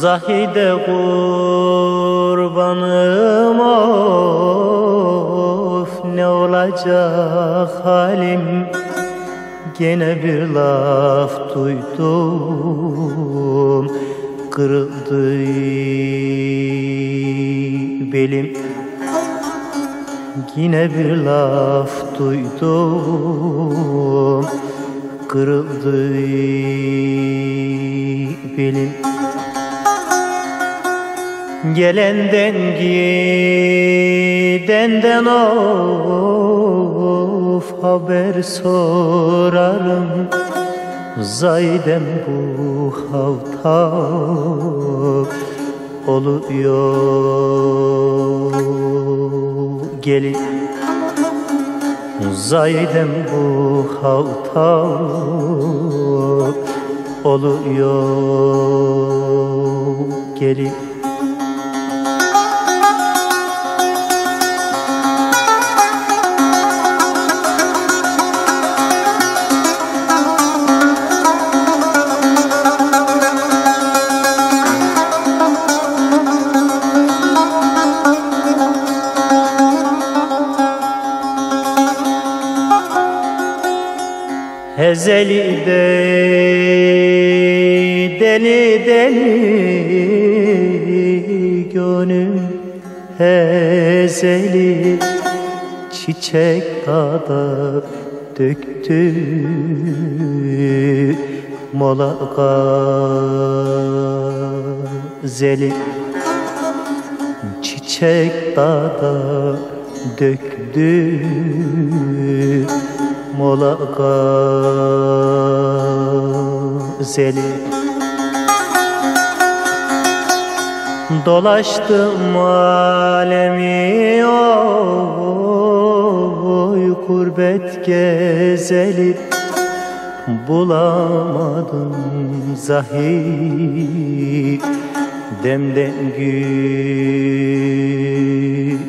Zahide kurbanım of ne olacak halim? Gene bir laf duydum kırıldı belim. Yine bir laf duydum kırıldı belim Gelenden gidenden of haber sorarım. Zaydem bu havta oluyor. Gelin Zaydem bu havta oluyor. Gelin Hezeli de deli deli gönül. Hezeli Çiçek dağda döktü mola gazeli. Çiçek dağda döktü mola gazeli Dolaştım alemi oy kurbet gezeli. Bulamadım zahir demden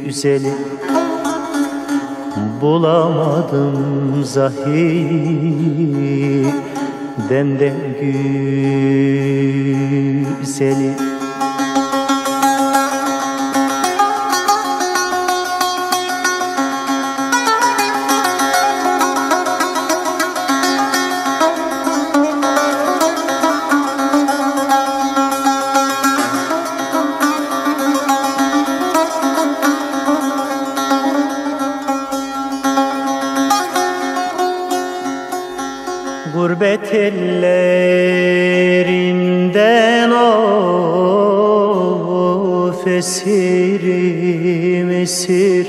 güzeli Bulamadım zahir. Demden güzeli Gurbet ellerinden of esirim esir.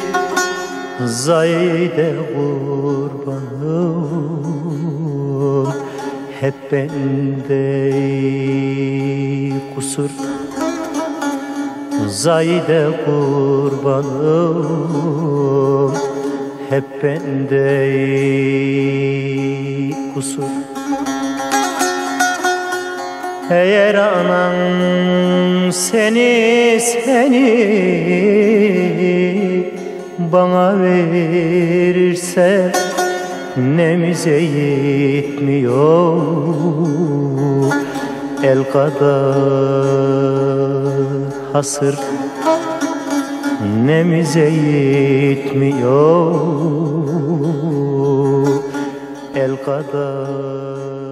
Zayde kurbanım hep bende kusur. Zayde kurbanım hep bende kusur. Eğer anan seni seni bana verirse nemize yetmiyor? El kadar hasır nemize yetmiyor. El kadar